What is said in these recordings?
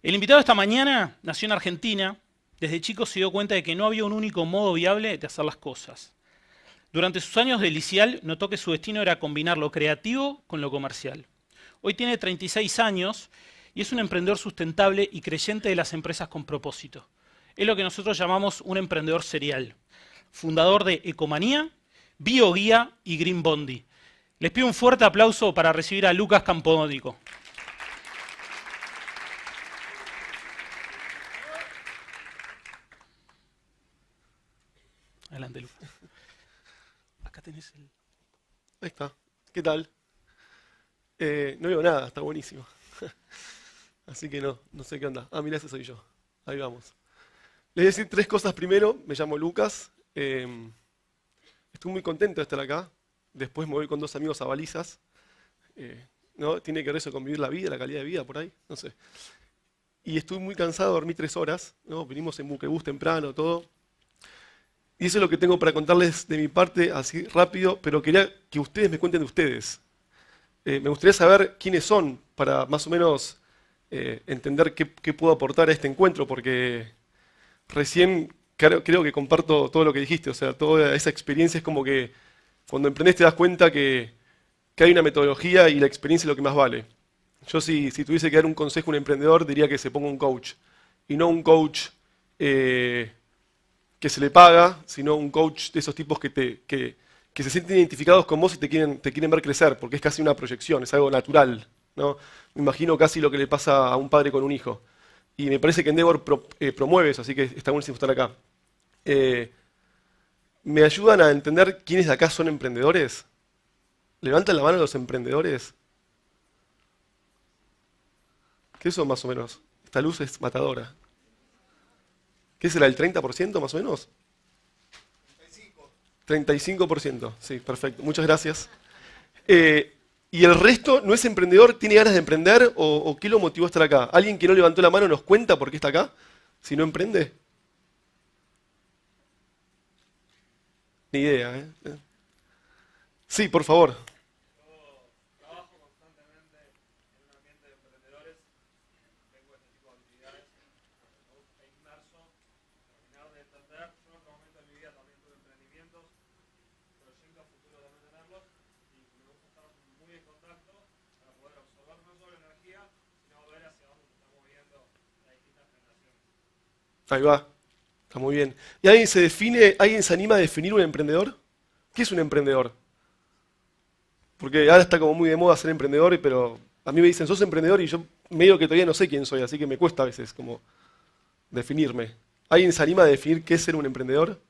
El invitado esta mañana nació en Argentina. Desde chico se dio cuenta de que no había un único modo viable de hacer las cosas. Durante sus años de licial notó que su destino era combinar lo creativo con lo comercial. Hoy tiene 36 años y es un emprendedor sustentable y creyente de las empresas con propósito. Es lo que nosotros llamamos un emprendedor serial. Fundador de Ecomanía, Bioguía y Green Bondi. Les pido un fuerte aplauso para recibir a Lucas Campodónico. Adelante, Lucas. Acá Ahí está. ¿Qué tal? Eh, no veo nada, está buenísimo. Así que no, no sé qué onda. Ah, mira, ese soy yo. Ahí vamos. Les voy a decir tres cosas primero. Me llamo Lucas. Eh, estoy muy contento de estar acá. Después me voy con dos amigos a balizas. Eh, ¿no? Tiene que ver eso con vivir la vida, la calidad de vida por ahí. No sé. Y estoy muy cansado, dormí tres horas. ¿no? Vinimos en buquebús temprano, todo. Y eso es lo que tengo para contarles de mi parte, así rápido, pero quería que ustedes me cuenten de ustedes. Eh, me gustaría saber quiénes son para más o menos eh, entender qué, puedo aportar a este encuentro, porque recién creo, que comparto todo lo que dijiste, o sea, toda esa experiencia es como que cuando emprendes te das cuenta que, hay una metodología y la experiencia es lo que más vale. Yo si, tuviese que dar un consejo a un emprendedor diría que se ponga un coach, y no un coach eh, que se le paga, sino un coach de esos tipos que, te, que, se sienten identificados con vos y te quieren, te quieren ver crecer, porque es casi una proyección, es algo natural. ¿no? Me imagino casi lo que le pasa a un padre con un hijo. Y me parece que Endeavor eh, promueve eso, así que está buenísimo estar acá. Eh, ¿Me ayudan a entender quiénes de acá son emprendedores? ¿Levantan la mano los emprendedores? ¿Qué son más o menos? Esta luz es matadora. ¿Qué será el 30% más o menos? 35%. 35%, sí, perfecto. Muchas gracias. Eh, ¿Y el resto no es emprendedor? ¿Tiene ganas de emprender? ¿O, qué lo motivó a estar acá? ¿Alguien que no levantó la mano nos cuenta por qué está acá? Si no emprende. Ni idea, ¿eh? Sí, por favor. Ahí va. Está muy bien. ¿Y alguien se define, alguien se anima a definir un emprendedor? ¿Qué es un emprendedor? Porque ahora está como muy de moda ser emprendedor, pero a mí me dicen, sos emprendedor y yo medio que todavía no sé quién soy, así que me cuesta a veces como definirme. ¿Alguien se anima a definir qué es ser un emprendedor?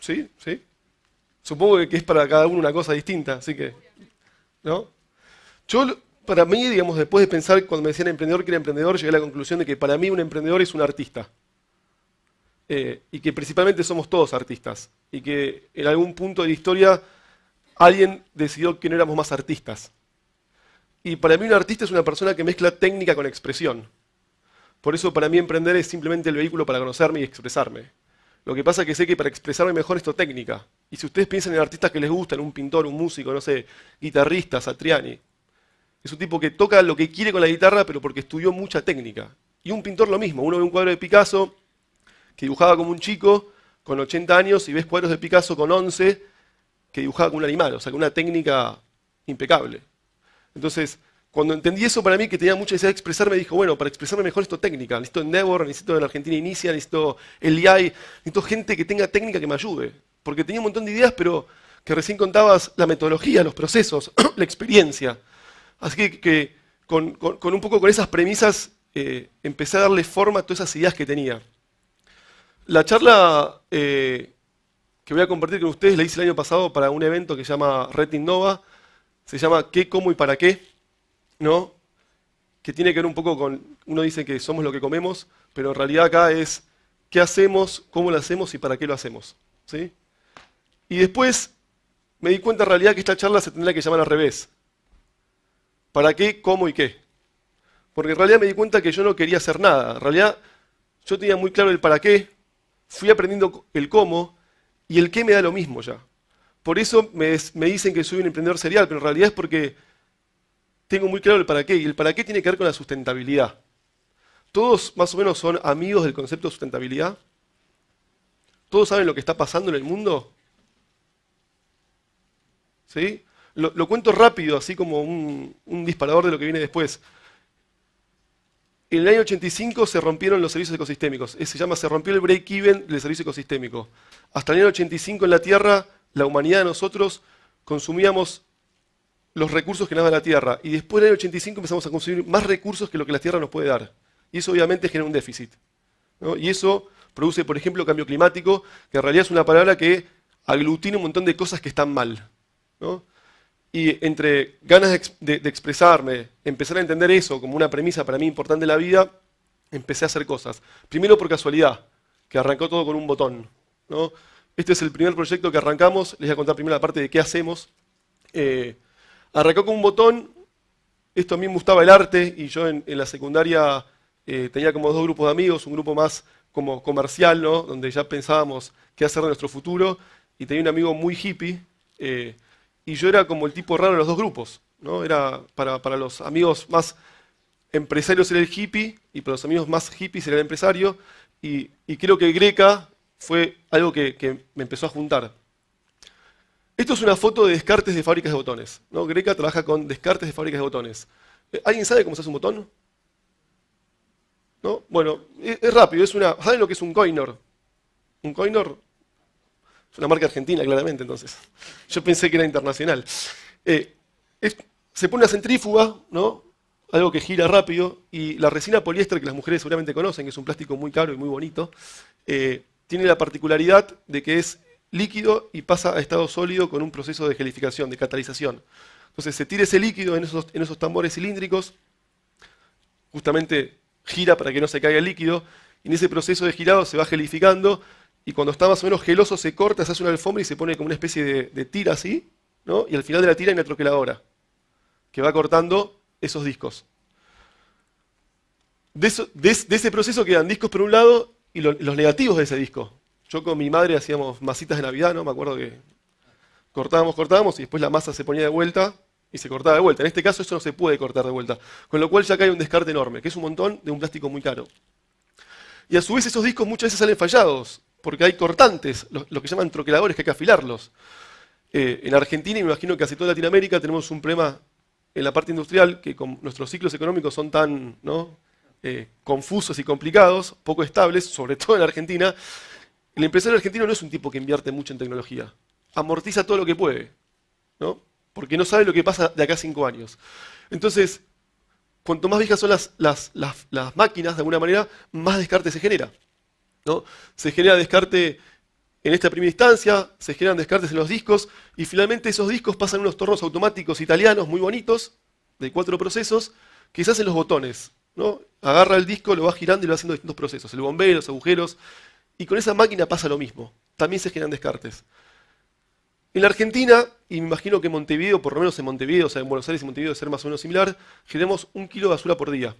Sí, sí. Supongo que es para cada uno una cosa distinta, así que, ¿no? Yo, para mí, digamos, después de pensar cuando me decían emprendedor que era emprendedor, llegué a la conclusión de que para mí un emprendedor es un artista. Eh, y que principalmente somos todos artistas. Y que en algún punto de la historia alguien decidió que no éramos más artistas. Y para mí un artista es una persona que mezcla técnica con expresión. Por eso para mí emprender es simplemente el vehículo para conocerme y expresarme. Lo que pasa es que sé que para expresarme mejor esto técnica. Y si ustedes piensan en artistas que les gustan, un pintor, un músico, no sé, guitarrista, Satriani, es un tipo que toca lo que quiere con la guitarra, pero porque estudió mucha técnica. Y un pintor lo mismo. Uno ve un cuadro de Picasso que dibujaba como un chico con 80 años y ves cuadros de Picasso con 11 que dibujaba como un animal, o sea, con una técnica impecable. Entonces, cuando entendí eso para mí, que tenía mucha necesidad de expresarme, dijo, bueno, para expresarme mejor esto técnica. Necesito Endeavor, necesito en Argentina Inicia, necesito el necesito gente que tenga técnica que me ayude. Porque tenía un montón de ideas, pero que recién contabas la metodología, los procesos, la experiencia. Así que, con, un poco con esas premisas eh, empecé a darle forma a todas esas ideas que tenía. La charla eh, que voy a compartir con ustedes la hice el año pasado para un evento que se llama Red Innova. Se llama ¿Qué, cómo y para qué? ¿no? que tiene que ver un poco con, uno dice que somos lo que comemos, pero en realidad acá es qué hacemos, cómo lo hacemos y para qué lo hacemos. ¿sí? Y después me di cuenta en realidad que esta charla se tendría que llamar al revés. ¿Para qué, cómo y qué? Porque en realidad me di cuenta que yo no quería hacer nada. En realidad yo tenía muy claro el para qué, fui aprendiendo el cómo, Y el qué me da lo mismo ya. Por eso me, me dicen que soy un emprendedor serial, pero en realidad es porque tengo muy claro el para qué. Y el para qué tiene que ver con la sustentabilidad. ¿Todos más o menos son amigos del concepto de sustentabilidad? ¿Todos saben lo que está pasando en el mundo? ¿Sí? Lo, cuento rápido, así como un, disparador de lo que viene después. En el año 85 se rompieron los servicios ecosistémicos. Se llama, se rompió el break-even del servicio ecosistémico. Hasta el año 85 en la Tierra, la humanidad, nosotros, consumíamos los recursos que nos da la Tierra. Y después del año 85 empezamos a consumir más recursos que lo que la Tierra nos puede dar. Y eso obviamente genera un déficit. Y eso produce, por ejemplo, cambio climático, que en realidad es una palabra que aglutina un montón de cosas que están mal. Y entre ganas de, expresarme, empezar a entender eso como una premisa para mí importante de la vida, empecé a hacer cosas. Primero por casualidad, que arrancó todo con un botón. Este es el primer proyecto que arrancamos, les voy a contar primero la parte de qué hacemos. Eh, arrancó con un botón, esto a mí me gustaba el arte y yo en, la secundaria eh, tenía como dos grupos de amigos, un grupo más como comercial, ¿no? donde ya pensábamos qué hacer de nuestro futuro, y tenía un amigo muy hippie, eh, y yo era como el tipo raro de los dos grupos. ¿no? Era para, los amigos más empresarios era el hippie, y para los amigos más hippies era el empresario, y, creo que Greca fue algo que, me empezó a juntar. Esto es una foto de descartes de fábricas de botones. ¿no? Greca trabaja con descartes de fábricas de botones. Eh, ¿Alguien sabe cómo se hace un botón? ¿No? Bueno, es, rápido, es una. ¿Saben lo que es un coinor? Un coinor es una marca argentina, claramente, entonces. Yo pensé que era internacional. Eh, se pone una centrífuga, ¿no? Algo que gira rápido, y la resina poliéster, que las mujeres seguramente conocen, que es un plástico muy caro y muy bonito, eh, tiene la particularidad de que es líquido y pasa a estado sólido con un proceso de gelificación, de catalización. Entonces se tira ese líquido en esos, en esos tambores cilíndricos, justamente gira para que no se caiga el líquido, y en ese proceso de girado se va gelificando, y cuando está más o menos geloso se corta, se hace una alfombra y se pone como una especie de, tira así, ¿no? y al final de la tira hay una troqueladora, que va cortando esos discos. De, ese proceso quedan discos por un lado y los negativos de ese disco. Yo con mi madre hacíamos masitas de Navidad, ¿no? Me acuerdo que cortábamos, cortábamos y después la masa se ponía de vuelta y se cortaba de vuelta. En este caso eso no se puede cortar de vuelta, con lo cual ya cae un descarte enorme, que es un montón de un plástico muy caro. Y a su vez esos discos muchas veces salen fallados, porque hay cortantes, lo, que llaman troqueladores, que hay que afilarlos. Eh, en Argentina, y me imagino que casi toda Latinoamérica, tenemos un problema en la parte industrial, que con nuestros ciclos económicos son tan eh, confusos y complicados, poco estables, sobre todo en Argentina, el empresario argentino no es un tipo que invierte mucho en tecnología. Amortiza todo lo que puede, ¿no? porque no sabe lo que pasa de acá a cinco años. Entonces, cuanto más viejas son las, las, máquinas, de alguna manera, más descarte se genera. ¿No? Se genera descarte en esta primera instancia, se generan descartes en los discos, y finalmente esos discos pasan unos tornos automáticos italianos muy bonitos, de cuatro procesos, que se hacen los botones. ¿no? Agarra el disco, lo va girando y lo va haciendo distintos procesos, el bombero, los agujeros, y con esa máquina pasa lo mismo. También se generan descartes. En la Argentina, y me imagino que en Montevideo, por lo menos en Montevideo, o sea, en Buenos Aires y Montevideo debe ser más o menos similar, generamos un kilo de basura por día.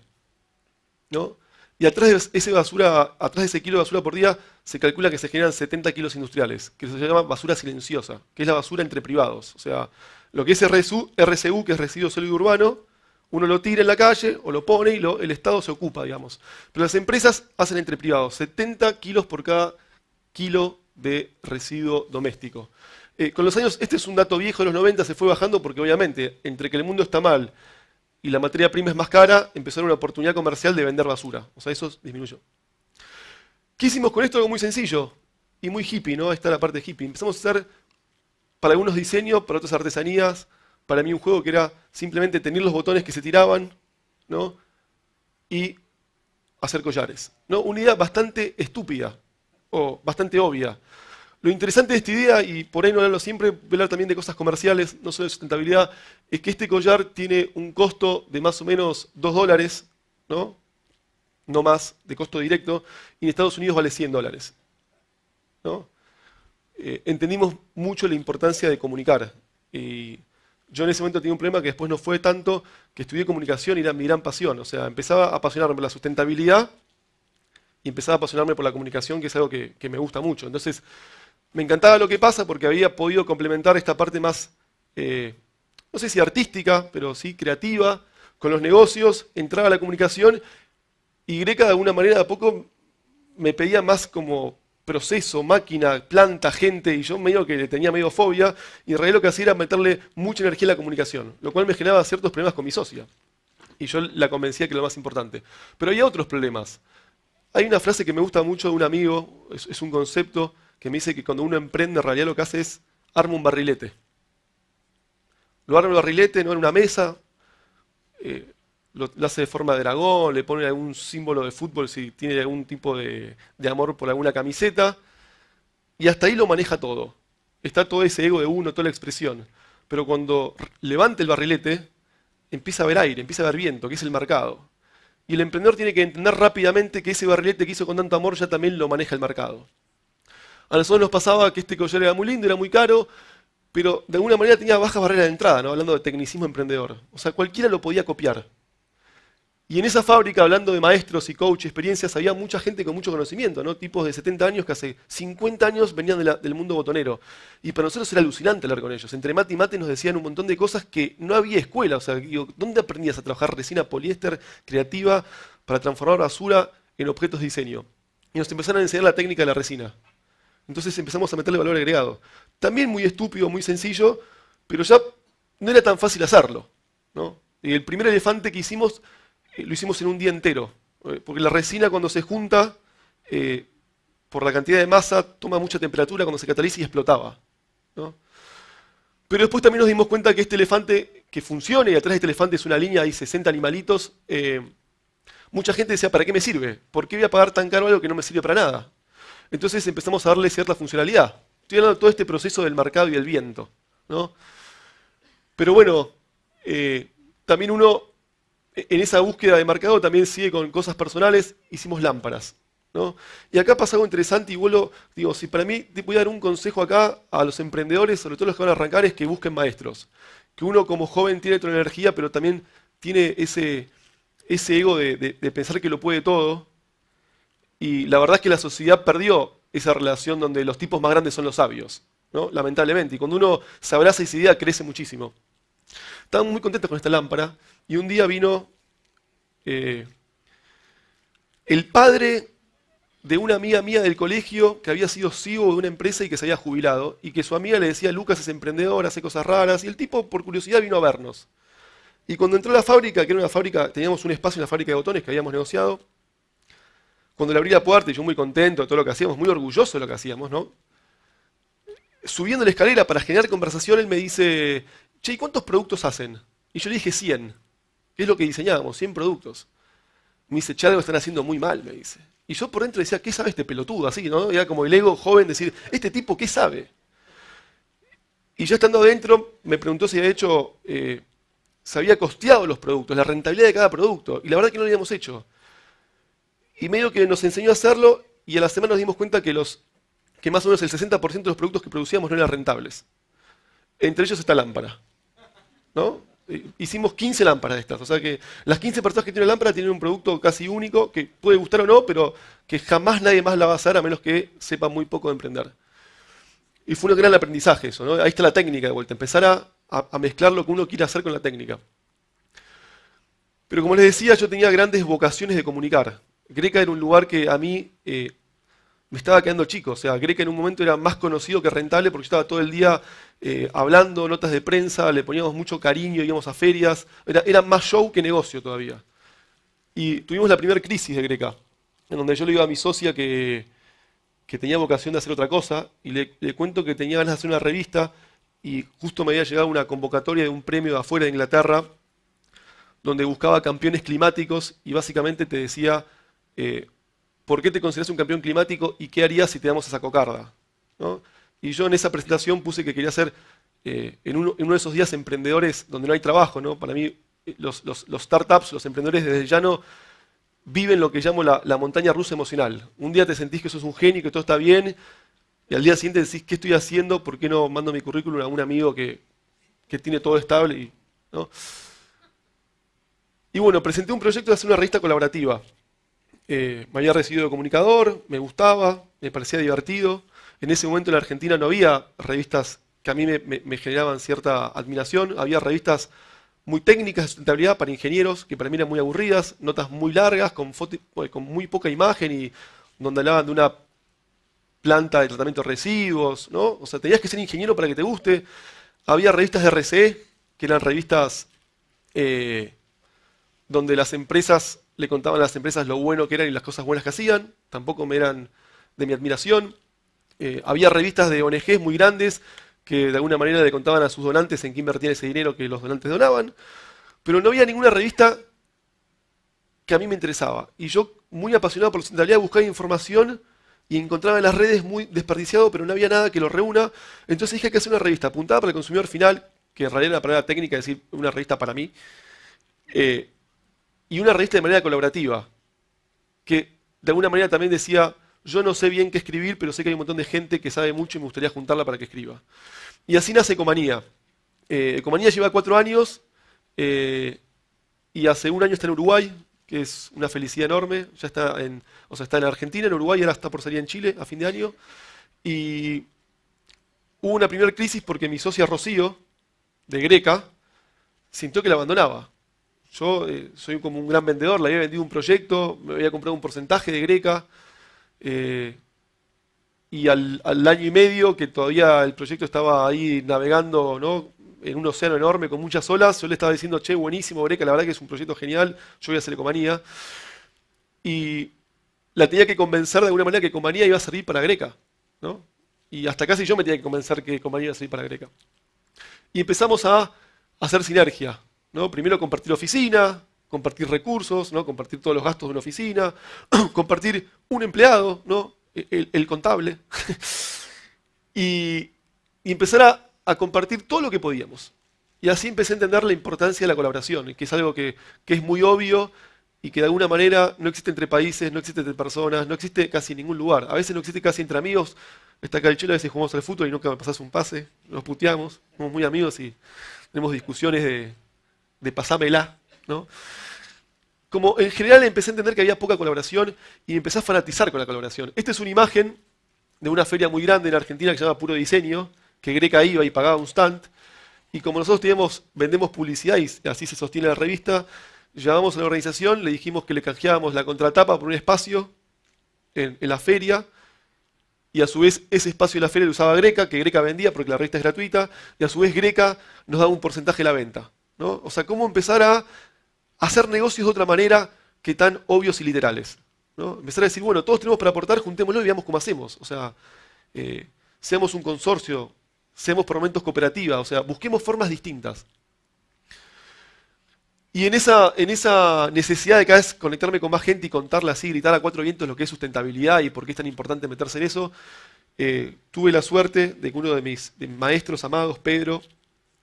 ¿no? Y atrás de, ese basura, atrás de ese kilo de basura por día se calcula que se generan 70 kilos industriales, que se llama basura silenciosa, que es la basura entre privados. O sea, lo que es RSU, RCU, que es residuo sólido urbano, uno lo tira en la calle o lo pone y el Estado se ocupa, digamos. Pero las empresas hacen entre privados 70 kilos por cada kilo de residuo doméstico. Eh, con los años, este es un dato viejo de los 90, se fue bajando porque obviamente, entre que el mundo está mal y la materia prima es más cara, empezaron una oportunidad comercial de vender basura. O sea, eso disminuyó. ¿Qué hicimos con esto? Algo muy sencillo y muy hippie, ¿no? Esta es la parte hippie. Empezamos a hacer para algunos diseños, para otras artesanías, para mí un juego que era simplemente tener los botones que se tiraban, ¿no? Y hacer collares. ¿no? Una idea bastante estúpida o bastante obvia. Lo interesante de esta idea, y por ahí no hablo siempre, hablar también de cosas comerciales, no solo de sustentabilidad, es que este collar tiene un costo de más o menos 2 dólares, ¿no? No más de costo directo, y en Estados Unidos vale 100 dólares. ¿no? Eh, entendimos mucho la importancia de comunicar. Y yo en ese momento tenía un problema que después no fue tanto, que estudié comunicación y era mi gran pasión. O sea, empezaba a apasionarme por la sustentabilidad y empezaba a apasionarme por la comunicación, que es algo que, me gusta mucho. Entonces, me encantaba lo que pasa porque había podido complementar esta parte más, eh, no sé si artística, pero sí creativa, con los negocios, entraba a la comunicación y Greca de alguna manera de a poco me pedía más como proceso, máquina, planta, gente, y yo medio que le tenía medio fobia, y en realidad lo que hacía era meterle mucha energía en la comunicación, lo cual me generaba ciertos problemas con mi socia. Y yo la convencía que era lo más importante. Pero hay otros problemas. Hay una frase que me gusta mucho de un amigo, es, un concepto que me dice que cuando uno emprende, en realidad lo que hace es arma un barrilete. Lo arma un barrilete, no en una mesa, eh, lo, hace de forma de dragón, le pone algún símbolo de fútbol si tiene algún tipo de, amor por alguna camiseta, y hasta ahí lo maneja todo. Está todo ese ego de uno, toda la expresión. Pero cuando levanta el barrilete, empieza a ver aire, empieza a ver viento, que es el mercado. Y el emprendedor tiene que entender rápidamente que ese barrilete que hizo con tanto amor ya también lo maneja el mercado. A nosotros nos pasaba que este collar era muy lindo, era muy caro, pero de alguna manera tenía baja barrera de entrada, ¿no? hablando de tecnicismo emprendedor. O sea, cualquiera lo podía copiar. Y en esa fábrica, hablando de maestros y coach, experiencias, había mucha gente con mucho conocimiento, ¿no? Tipos de 70 años que hace 50 años venían del mundo botonero. Y para nosotros era alucinante hablar con ellos. Entre mate y mate nos decían un montón de cosas que no había escuela. O sea, ¿dónde aprendías a trabajar resina poliéster creativa para transformar basura en objetos de diseño? Y nos empezaron a enseñar la técnica de la resina. Entonces empezamos a meterle valor agregado. También muy estúpido, muy sencillo, pero ya no era tan fácil hacerlo. ¿no? Y el primer elefante que hicimos eh, lo hicimos en un día entero, eh, porque la resina cuando se junta, eh, por la cantidad de masa, toma mucha temperatura cuando se cataliza y explotaba. Pero después también nos dimos cuenta que este elefante que funciona, y atrás de este elefante es una línea, hay 60 animalitos, mucha gente decía, ¿para qué me sirve? ¿Por qué voy a pagar tan caro algo que no me sirve para nada? Entonces empezamos a darle cierta funcionalidad. Estoy hablando de todo este proceso del mercado y el viento. Pero bueno, también uno en esa búsqueda de mercado también sigue con cosas personales, hicimos lámparas. ¿no? Y acá pasa algo interesante y vuelvo, digo, si para mí te voy a dar un consejo acá a los emprendedores, sobre todo los que van a arrancar, es que busquen maestros. Que uno como joven tiene otra energía, pero también tiene ese, ese ego de, pensar que lo puede todo. Y la verdad es que la sociedad perdió esa relación donde los tipos más grandes son los sabios, lamentablemente. Y cuando uno se abraza esa idea, crece muchísimo. Estaban muy contentos con esta lámpara y un día vino eh, el padre de una amiga mía del colegio que había sido CEO de una empresa y que se había jubilado, y que su amiga le decía, Lucas es emprendedor, hace cosas raras, y el tipo por curiosidad vino a vernos. Y cuando entró a la fábrica, que era una fábrica, teníamos un espacio en la fábrica de botones que habíamos negociado, cuando le abrí la puerta y yo muy contento de todo lo que hacíamos, muy orgulloso de lo que hacíamos, ¿no? Subiendo la escalera para generar conversación, él me dice, che, ¿y cuántos productos hacen? Y yo le dije 100. Es lo que diseñábamos, 100 productos. Me dice, che, algo están haciendo muy mal, me dice. Y yo por dentro decía, ¿qué sabe este pelotudo? Así, ¿no? Era como el ego joven decir, ¿este tipo qué sabe? Y yo estando adentro, me preguntó si había hecho, eh, se había costeado los productos, la rentabilidad de cada producto. Y la verdad que no lo habíamos hecho. Y medio que nos enseñó a hacerlo y a la semana nos dimos cuenta que, los, que más o menos el 60% de los productos que producíamos no eran rentables. Entre ellos esta lámpara. ¿no? Hicimos 15 lámparas de estas, o sea que las 15 personas que tienen lámpara tienen un producto casi único que puede gustar o no, pero que jamás nadie más la va a hacer a menos que sepa muy poco de emprender. Y fue un gran aprendizaje eso, ¿no? Ahí está la técnica de vuelta, empezar a, mezclar lo que uno quiere hacer con la técnica. Pero como les decía, yo tenía grandes vocaciones de comunicar. Greca era un lugar que a mí eh, me estaba quedando chico. O sea, Greca en un momento era más conocido que rentable porque yo estaba todo el día eh, hablando, notas de prensa, le poníamos mucho cariño, íbamos a ferias. Era, más show que negocio todavía. Y tuvimos la primera crisis de Greca, en donde yo le digo a mi socia que, tenía vocación de hacer otra cosa y le, le, cuento que tenía ganas de hacer una revista y justo me había llegado una convocatoria de un premio de afuera de Inglaterra donde buscaba campeones climáticos y básicamente te decía... Eh, ¿por qué te consideras un campeón climático y qué harías si te damos esa cocarda? Y yo en esa presentación puse que quería ser eh, en, uno, de esos días emprendedores donde no hay trabajo. ¿no? Para mí, eh, los, startups, los emprendedores desde llano, viven lo que llamo la, montaña rusa emocional. Un día te sentís que sos un genio, que todo está bien, y al día siguiente decís, ¿qué estoy haciendo? ¿Por qué no mando mi currículum a un amigo que, tiene todo estable? Y, y bueno, presenté un proyecto de hacer una revista colaborativa. Eh, me había recibido de comunicador, me gustaba, me parecía divertido. En ese momento en la Argentina no había revistas que a mí me, generaban cierta admiración, había revistas muy técnicas de sustentabilidad para ingenieros, que para mí eran muy aburridas, notas muy largas, con, con muy poca imagen y donde hablaban de una planta de tratamiento de residuos, ¿no? O sea, tenías que ser ingeniero para que te guste. Había revistas de RCE, que eran revistas eh, donde las empresas le contaban a las empresas lo bueno que eran y las cosas buenas que hacían. Tampoco me eran de mi admiración. Eh, había revistas de ONGs muy grandes que de alguna manera le contaban a sus donantes en qué invertían ese dinero que los donantes donaban. Pero no había ninguna revista que a mí me interesaba. Y yo, muy apasionado por la sustentabilidad, buscaba información y encontraba en las redes muy desperdiciado, pero no había nada que lo reúna. Entonces dije que hacer una revista apuntada para el consumidor final, que en realidad era la palabra técnica, es decir, una revista para mí, eh, y una revista de manera colaborativa, que de alguna manera también decía, yo no sé bien qué escribir, pero sé que hay un montón de gente que sabe mucho y me gustaría juntarla para que escriba. Y así nace Ecomanía. Eh, Ecomanía lleva cuatro años eh, y hace un año está en Uruguay, que es una felicidad enorme. Ya está en, o sea, está en Argentina, en Uruguay, ahora está por salir en Chile a fin de año. Y hubo una primera crisis porque mi socia Rocío, de Greca, sintió que la abandonaba. Yo eh, soy como un gran vendedor, le había vendido un proyecto, me había comprado un porcentaje de Greca. Eh, y al, año y medio que todavía el proyecto estaba ahí navegando, ¿no? en un océano enorme con muchas olas, yo le estaba diciendo, che, buenísimo, Greca, la verdad que es un proyecto genial, yo voy a hacer Ecomanía. Y la tenía que convencer de alguna manera que Ecomanía iba a servir para Greca. ¿no? Y hasta casi yo me tenía que convencer que Ecomanía iba a servir para Greca. Y empezamos a hacer sinergia. ¿No? Primero compartir oficina, compartir recursos, ¿no? compartir todos los gastos de una oficina, compartir un empleado, ¿no? el, contable, y, empezar a compartir todo lo que podíamos. Y así empecé a entender la importancia de la colaboración, que es algo que, es muy obvio y que de alguna manera no existe entre países, no existe entre personas, no existe casi en ningún lugar. A veces no existe casi entre amigos. Está acá el chelo, a veces jugamos al fútbol y nunca me pasas un pase, nos puteamos, somos muy amigos y tenemos discusiones de, de pasámela, ¿no? Como en general empecé a entender que había poca colaboración y empecé a fanatizar con la colaboración. Esta es una imagen de una feria muy grande en Argentina que se llama Puro Diseño, que Greca iba y pagaba un stand. Y como nosotros vendemos publicidad y así se sostiene la revista, llamamos a la organización, le dijimos que le canjeábamos la contratapa por un espacio en, la feria, y a su vez ese espacio de la feria lo usaba Greca, que Greca vendía porque la revista es gratuita, y a su vez Greca nos daba un porcentaje de la venta. O sea, cómo empezar a hacer negocios de otra manera que tan obvios y literales. ¿no? Empezar a decir, bueno, todos tenemos para aportar, juntémoslo y veamos cómo hacemos. O sea, eh, seamos un consorcio, seamos por momentos cooperativa, o sea, busquemos formas distintas. Y en esa, en esa necesidad de cada vez conectarme con más gente y contarle así, gritar a cuatro vientos lo que es sustentabilidad y por qué es tan importante meterse en eso, eh, tuve la suerte de que uno de mis, maestros amados, Pedro,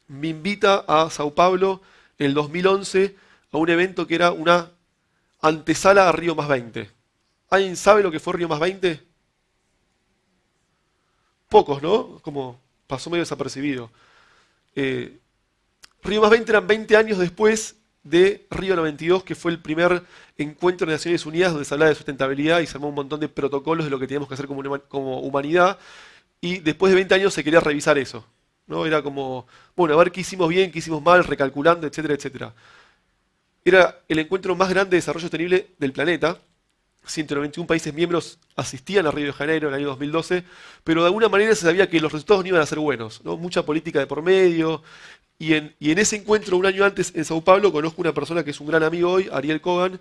me invita a Sao Paulo en el 2011 a un evento que era una antesala a Río Más 20. ¿Alguien sabe lo que fue Río Más 20? Pocos, ¿no? Como pasó medio desapercibido. Eh, Río más 20 eran 20 años después de Río 92, que fue el primer encuentro de Naciones Unidas donde se hablaba de sustentabilidad y se armó un montón de protocolos de lo que teníamos que hacer como, como humanidad. Y después de 20 años se quería revisar eso. ¿No? Era como, bueno, a ver qué hicimos bien, qué hicimos mal, recalculando, etcétera, etcétera. Era el encuentro más grande de desarrollo sostenible del planeta 191 países miembros asistían a Río de Janeiro en el año 2012, pero de alguna manera se sabía que los resultados no iban a ser buenos, ¿no? mucha política de por medio, y en, ese encuentro un año antes en Sao Paulo conozco una persona que es un gran amigo hoy, Ariel Kogan,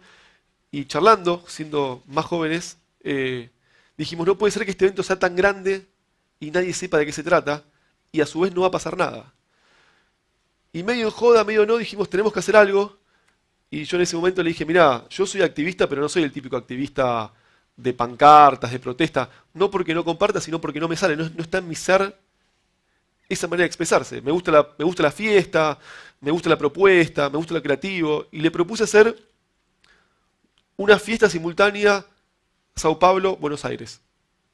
y charlando, siendo más jóvenes, eh, dijimos, no puede ser que este evento sea tan grande y nadie sepa de qué se trata, y a su vez no va a pasar nada. Y medio joda, medio no, dijimos, tenemos que hacer algo, y yo en ese momento le dije, mira, yo soy activista, pero no soy el típico activista de pancartas, de protesta. No porque no comparta, sino porque no me sale. No, está en mi ser esa manera de expresarse. Me gusta, la, me gusta la fiesta, me gusta la propuesta, me gusta lo creativo. Y le propuse hacer una fiesta simultánea Sao Paulo, Buenos Aires.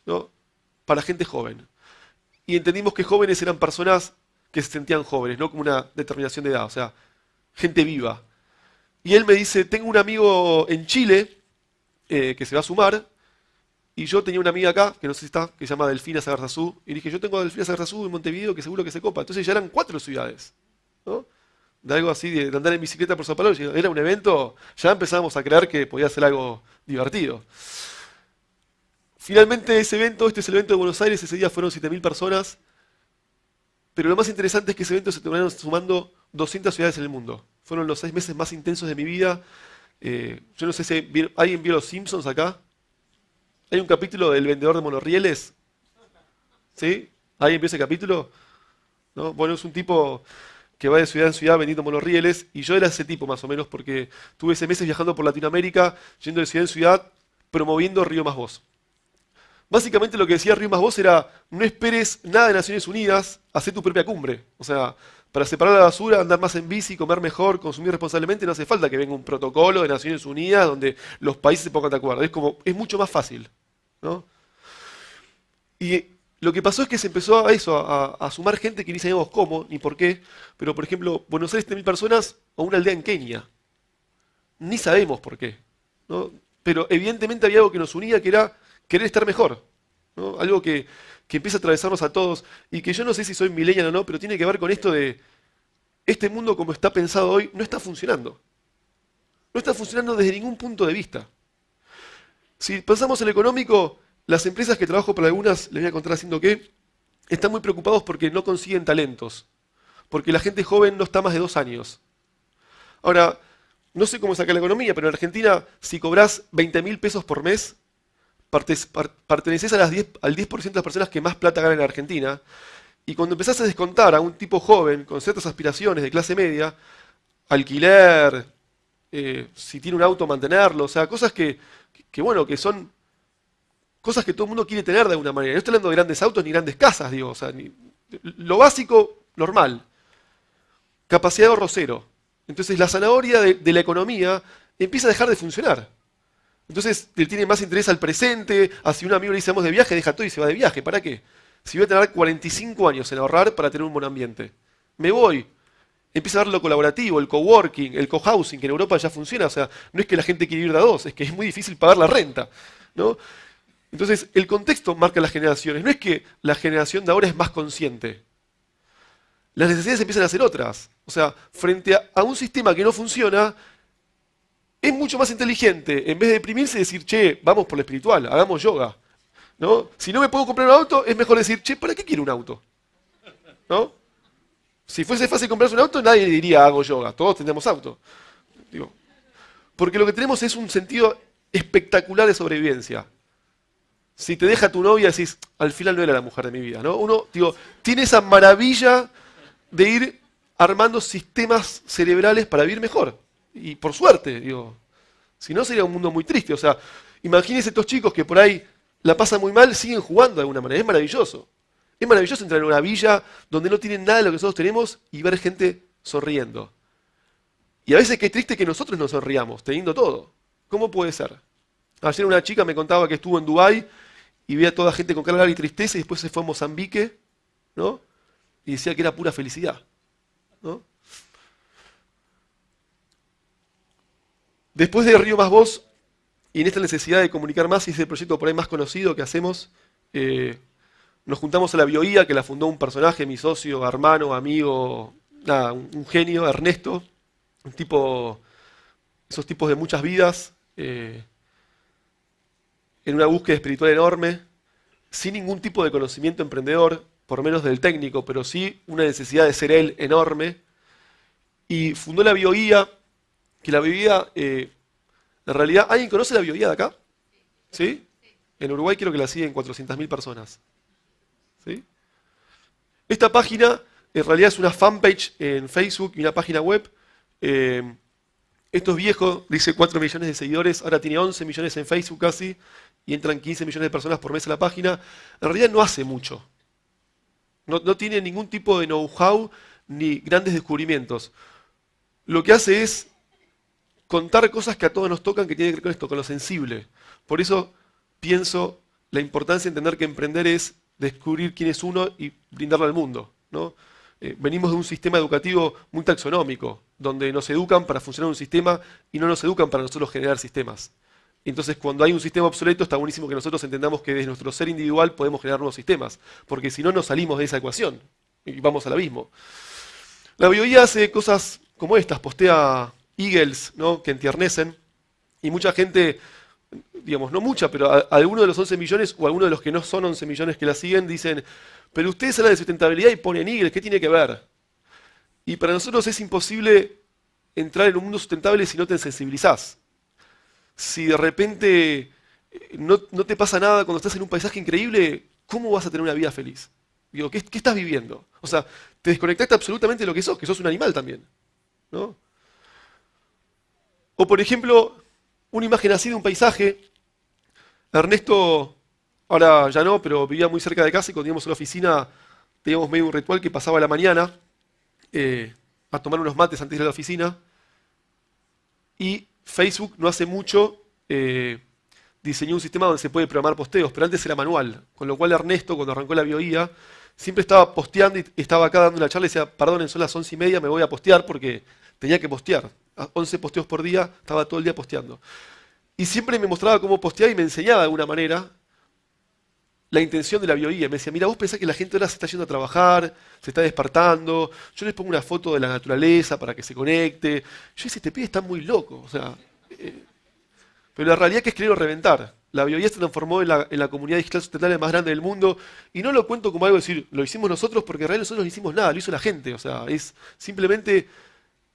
¿no? Para gente joven. Y entendimos que jóvenes eran personas que se sentían jóvenes, no como una determinación de edad. O sea, gente viva y él me dice, tengo un amigo en Chile eh, que se va a sumar Y yo tenía una amiga acá, que no sé si está, que se llama Delfina Sagarzazú, y dije, yo tengo Delfina Sagarzazú en Montevideo que seguro que se copa. Entonces ya eran cuatro ciudades, ¿no? De algo así, de andar en bicicleta por Sao Paulo, era un evento, ya empezábamos a creer que podía ser algo divertido. Finalmente ese evento, este es el evento de Buenos Aires, ese día fueron 7.000 personas, pero lo más interesante es que ese evento se terminaron sumando 200 ciudades en el mundo. Fueron los seis meses más intensos de mi vida. Eh, yo no sé si alguien vio Los Simpsons acá. Hay un capítulo del vendedor de monorrieles. ¿Sí? ¿Alguien vio ese capítulo? ¿No? Bueno, es un tipo que va de ciudad en ciudad vendiendo monorrieles y yo era ese tipo más o menos porque tuve ese meses viajando por Latinoamérica, yendo de ciudad en ciudad, promoviendo Río Más Voz. Básicamente lo que decía Río Más Voz era, no esperes nada de Naciones Unidas, haz tu propia cumbre. O sea, para separar la basura, andar más en bici, comer mejor, consumir responsablemente, no hace falta que venga un protocolo de Naciones Unidas donde los países se pongan de acuerdo. Es como, es mucho más fácil. Y lo que pasó es que se empezó a eso, a, sumar gente que ni sabíamos cómo ni por qué. Pero, por ejemplo, Buenos Aires tiene mil personas o una aldea en Kenia. Ni sabemos por qué. Pero evidentemente había algo que nos unía que era querer estar mejor. Algo que, empieza a atravesarnos a todos y que yo no sé si soy millennial o no, pero tiene que ver con esto de este mundo como está pensado hoy no está funcionando. No está funcionando desde ningún punto de vista. Si pensamos en económico, las empresas que trabajo para algunas, les voy a contar haciendo qué, están muy preocupados porque no consiguen talentos, porque la gente joven no está más de dos años. Ahora, no sé cómo sacar la economía, pero en Argentina, si cobras 20 mil pesos por mes, perteneces a las 10, al 10% de las personas que más plata ganan en Argentina, y cuando empezás a descontar a un tipo joven con ciertas aspiraciones de clase media, alquiler, eh, si tiene un auto, mantenerlo, o sea, cosas que, bueno, que son cosas que todo el mundo quiere tener de alguna manera. No estoy hablando de grandes autos ni grandes casas, digo, o sea, lo básico, normal. Capacidad de ahorro cero. Entonces la zanahoria de la economía empieza a dejar de funcionar. Entonces él tiene más interés al presente, a si un amigo le dice vamos de viaje, deja todo y se va de viaje. ¿Para qué? Si voy a tener 45 años en ahorrar para tener un buen ambiente. Me voy. Empieza a ver lo colaborativo, el coworking, el cohousing, que en Europa ya funciona. O sea, no es que la gente quiera ir de a dos, es que es muy difícil pagar la renta. ¿no? Entonces, el contexto marca las generaciones. No es que la generación de ahora es más consciente. Las necesidades empiezan a ser otras. O sea, frente a un sistema que no funciona, es mucho más inteligente, en vez de deprimirse, decir, che, vamos por lo espiritual, hagamos yoga. ¿No? Si no me puedo comprar un auto, es mejor decir, che, ¿para qué quiero un auto? ¿No? Si fuese fácil comprarse un auto, nadie diría, hago yoga, todos tendríamos auto. Digo, porque lo que tenemos es un sentido espectacular de sobrevivencia. Si te deja tu novia, decís, al final no era la mujer de mi vida. ¿no? Uno digo, tiene esa maravilla de ir armando sistemas cerebrales para vivir mejor. Y por suerte, digo, si no sería un mundo muy triste. O sea, imagínense estos chicos que por ahí la pasan muy mal, siguen jugando de alguna manera. Es maravilloso. Es maravilloso entrar en una villa donde no tienen nada de lo que nosotros tenemos y ver gente sonriendo. Y a veces qué triste que nosotros nos sonriamos, teniendo todo. ¿Cómo puede ser? Ayer una chica me contaba que estuvo en Dubái y veía a toda gente con cara y tristeza y después se fue a Mozambique, ¿no? Y decía que era pura felicidad, ¿no? Después de Río Más Voz, y en esta necesidad de comunicar más, y es el proyecto por ahí más conocido que hacemos, eh, nos juntamos a la Bioía, que la fundó un personaje, mi socio, hermano, amigo, nada, un, genio, Ernesto, un tipo, esos tipos de muchas vidas, eh, en una búsqueda espiritual enorme, sin ningún tipo de conocimiento emprendedor, por menos del técnico, pero sí una necesidad de ser él enorme, y fundó la Bioía que la bebida, eh, en realidad, ¿alguien conoce la bebida de acá? ¿Sí? En Uruguay quiero que la siguen 400.000 personas. ¿Sí? Esta página en realidad es una fanpage en Facebook y una página web. Eh, esto es viejo, dice 4 millones de seguidores, ahora tiene 11 millones en Facebook casi, y entran 15 millones de personas por mes a la página. En realidad no hace mucho. No, no tiene ningún tipo de know-how ni grandes descubrimientos. Lo que hace es contar cosas que a todos nos tocan que tienen que ver con esto, con lo sensible. Por eso pienso la importancia de entender que emprender es descubrir quién es uno y brindarlo al mundo. ¿no? Eh, venimos de un sistema educativo muy taxonómico, donde nos educan para funcionar un sistema y no nos educan para nosotros generar sistemas. Entonces, cuando hay un sistema obsoleto, está buenísimo que nosotros entendamos que desde nuestro ser individual podemos generar nuevos sistemas, porque si no, nos salimos de esa ecuación y vamos al abismo. La bioía hace cosas como estas, postea eagles, ¿no? que entiernecen, y mucha gente, digamos, no mucha, pero algunos de los 11 millones o algunos de los que no son 11 millones que la siguen dicen, pero ustedes hablan de sustentabilidad y ponen eagles, ¿qué tiene que ver? Y para nosotros es imposible entrar en un mundo sustentable si no te sensibilizás. Si de repente eh, no, te pasa nada cuando estás en un paisaje increíble, ¿cómo vas a tener una vida feliz? Digo, ¿qué, estás viviendo? O sea, te desconectaste absolutamente de lo que sos, que sos un animal también. ¿no? O por ejemplo, una imagen así de un paisaje. Ernesto, ahora ya no, pero vivía muy cerca de casa y cuando íbamos a la oficina teníamos medio un ritual que pasaba la mañana eh, a tomar unos mates antes de ir a la oficina. Y Facebook no hace mucho eh, diseñó un sistema donde se puede programar posteos, pero antes era manual. Con lo cual Ernesto, cuando arrancó la bioía, siempre estaba posteando y estaba acá dando una charla y decía, perdón, son las once y media, me voy a postear porque tenía que postear. 11 posteos por día, estaba todo el día posteando. Y siempre me mostraba cómo postear y me enseñaba de alguna manera la intención de la bioía. Me decía, mira, vos pensás que la gente ahora se está yendo a trabajar, se está despertando, yo les pongo una foto de la naturaleza para que se conecte. Yo decía, este pibe está muy loco. O sea, eh, pero la realidad es que es quererlo reventar. La bioía se transformó en la, comunidad digital sustentable más grande del mundo y no lo cuento como algo de decir, lo hicimos nosotros porque en realidad nosotros no hicimos nada, lo hizo la gente. O sea, es simplemente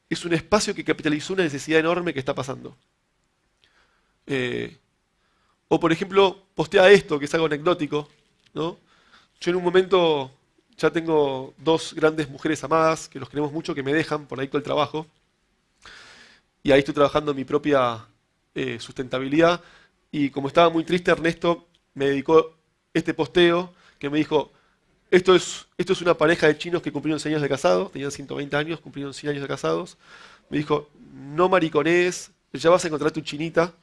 es un espacio que capitalizó una necesidad enorme que está pasando. Eh, o por ejemplo, postea esto, que es algo anecdótico. ¿no? Yo en un momento ya tengo dos grandes mujeres amadas, que los queremos mucho, que me dejan por ahí todo el trabajo. Y ahí estoy trabajando mi propia eh, sustentabilidad. Y como estaba muy triste, Ernesto me dedicó este posteo que me dijo, esto es, esto es una pareja de chinos que cumplieron 100 años de casados, tenían 120 años, cumplieron 100 años de casados. Me dijo, no maricones, ya vas a encontrar tu chinita.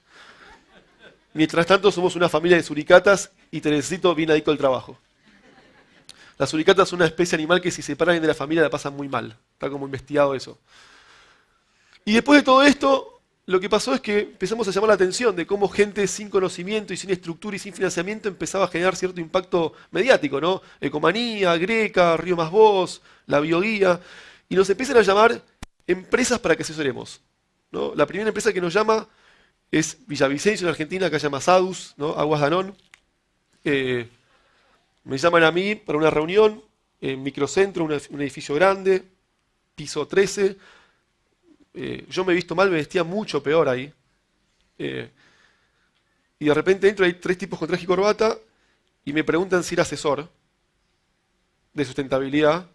Mientras tanto, somos una familia de suricatas y te necesito bien adicto al trabajo. Las suricatas son una especie animal que si se separan de la familia la pasan muy mal. Está como investigado eso. Y después de todo esto, lo que pasó es que empezamos a llamar la atención de cómo gente sin conocimiento y sin estructura y sin financiamiento empezaba a generar cierto impacto mediático, ¿no? Ecomanía, Greca, Río Más Voz, la Bioguía, y nos empiezan a llamar empresas para que asesoremos. ¿no? La primera empresa que nos llama es Villavicencio en Argentina, que se llama SADUS. Aguas Danón. Eh, me llaman a mí para una reunión en Microcentro, un, edificio grande, piso 13. Eh, yo me he visto mal, me vestía mucho peor ahí. Eh, y de repente entro, hay tres tipos con traje y corbata y me preguntan si era asesor de sustentabilidad.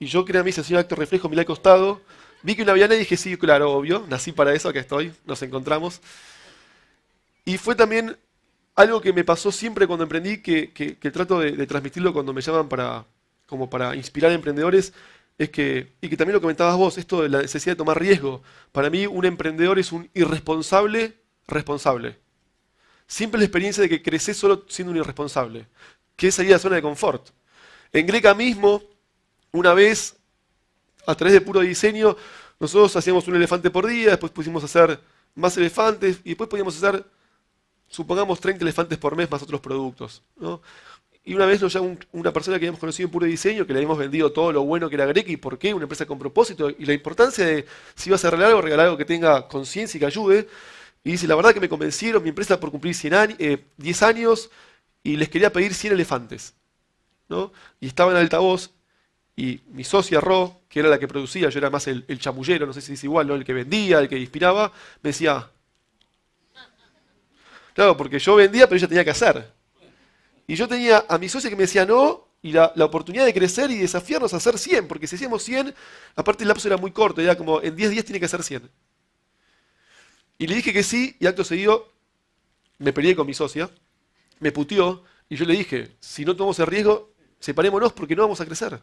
Y yo, que era mi señor acto reflejo, miré al costado, vi que una aviana y dije, sí, claro, obvio, nací para eso, acá estoy, nos encontramos. Y fue también algo que me pasó siempre cuando emprendí, que, trato de, transmitirlo cuando me llaman para, como para inspirar a emprendedores, es que, y que también lo comentabas vos, esto de la necesidad de tomar riesgo. Para mí un emprendedor es un irresponsable responsable. Siempre la experiencia de que creces solo siendo un irresponsable, que es salir la zona de confort. En Greca mismo, una vez, a través de puro diseño, nosotros hacíamos un elefante por día, después pusimos a hacer más elefantes y después podíamos hacer supongamos 30 elefantes por mes más otros productos. Y una vez nos llama una persona que habíamos conocido en puro diseño, que le habíamos vendido todo lo bueno que era Greca y por qué, una empresa con propósito, y la importancia de si vas a regalar algo, regalar algo que tenga conciencia y que ayude. Y dice, la verdad que me convencieron mi empresa por cumplir 10 años y les quería pedir 100 elefantes. Y estaba en altavoz y mi socia Ro, que era la que producía, yo era más el, chamullero, no sé si es igual, ¿no? el que vendía, el que inspiraba, me decía, Claro, porque yo vendía, pero ella tenía que hacer. Y yo tenía a mi socia que me decía no, y la, oportunidad de crecer y desafiarnos a hacer 100, porque si hacíamos 100, aparte el lapso era muy corto, era como en 10 días tiene que hacer 100. Y le dije que sí, y acto seguido me peleé con mi socia, me puteó, y yo le dije, si no tomamos el riesgo, separémonos porque no vamos a crecer.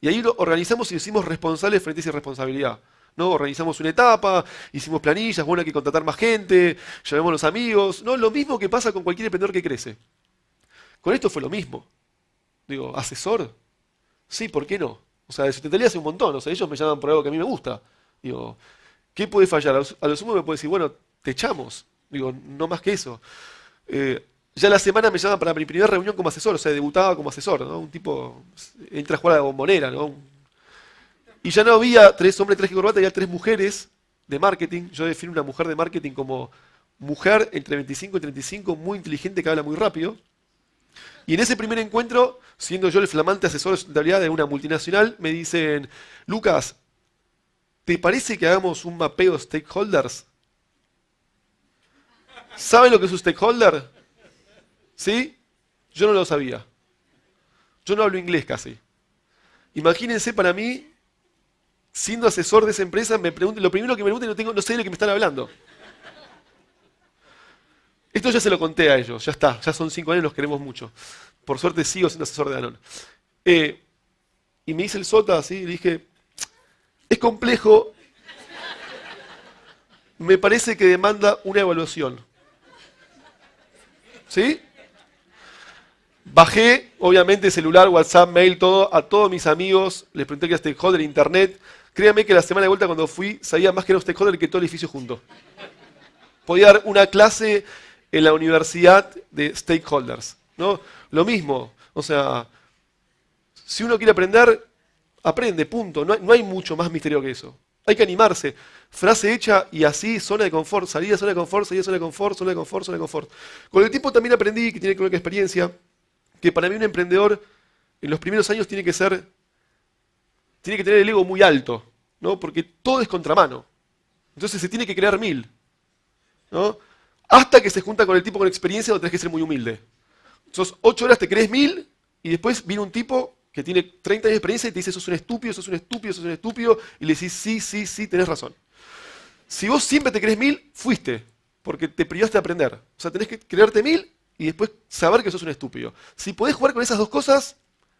Y ahí lo organizamos y hicimos responsables frente a esa irresponsabilidad. ¿no? Organizamos una etapa, hicimos planillas, bueno, hay que contratar más gente, llamemos a los amigos, ¿no? Lo mismo que pasa con cualquier emprendedor que crece. Con esto fue lo mismo. Digo, ¿asesor? Sí, ¿por qué no? O sea, de sustentabilidad hace un montón, o sea, ellos me llaman por algo que a mí me gusta. Digo, ¿qué puede fallar? A lo sumo me puede decir, bueno, te echamos. Digo, no más que eso. Eh, ya la semana me llaman para mi primera reunión como asesor, o sea, debutaba como asesor, ¿no? Un tipo entra a jugar a la bombonera, ¿no? Y ya no había tres hombres, tres corbata, había tres mujeres de marketing. Yo defino una mujer de marketing como mujer entre 25 y 35, muy inteligente, que habla muy rápido. Y en ese primer encuentro, siendo yo el flamante asesor de sustentabilidad de una multinacional, me dicen, Lucas, ¿te parece que hagamos un mapeo de stakeholders? ¿Saben lo que es un stakeholder? ¿Sí? Yo no lo sabía. Yo no hablo inglés casi. Imagínense para mí, siendo asesor de esa empresa, me pregunten, lo primero que me pregunten, no, tengo, no sé de lo que me están hablando. Esto ya se lo conté a ellos, ya está, ya son cinco años, los queremos mucho. Por suerte sigo siendo asesor de Danone. Eh, y me dice el Sota así, y dije, es complejo, me parece que demanda una evaluación. ¿Sí? Bajé, obviamente, celular, WhatsApp, mail, todo, a todos mis amigos, les pregunté qué era stakeholder, internet. Créanme que la semana de vuelta cuando fui, sabía más que era un stakeholder que todo el edificio junto. Podía dar una clase en la universidad de stakeholders. ¿no? Lo mismo, o sea, si uno quiere aprender, aprende, punto. No hay, no hay, mucho más misterio que eso. Hay que animarse. Frase hecha y así, zona de confort, salida zona de confort, salida zona de confort, zona de confort, zona de confort. Con el tiempo también aprendí, que tiene que ver con experiencia, que para mí un emprendedor en los primeros años tiene que ser, tiene que tener el ego muy alto, ¿no? Porque todo es contramano. Entonces se tiene que crear mil, ¿no? Hasta que se junta con el tipo con experiencia donde tenés que ser muy humilde. Sos ocho horas, te crees mil, y después viene un tipo que tiene 30 años de experiencia y te dice, sos un estúpido, sos un estúpido, sos un estúpido, y le decís, sí, sí, sí, tenés razón. Si vos siempre te crees mil, fuiste, porque te privaste de aprender. O sea, tenés que creerte mil y después saber que sos un estúpido. Si podés jugar con esas dos cosas,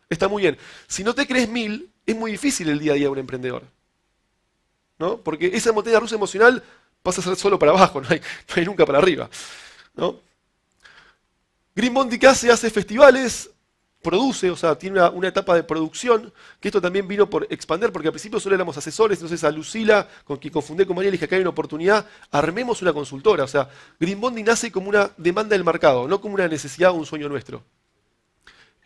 está muy bien. Si no te crees mil, es muy difícil el día a día de un emprendedor. ¿No? Porque esa montaña rusa emocional pasa a ser solo para abajo, no hay, nunca para arriba. ¿no? Green Bondi que hace, hace festivales, produce, o sea, tiene una, etapa de producción, que esto también vino por expander, porque al principio solo éramos asesores, entonces a Lucila, con quien confundí con María, le dije, acá hay una oportunidad, armemos una consultora. O sea, Green Bondi nace como una demanda del mercado, no como una necesidad o un sueño nuestro.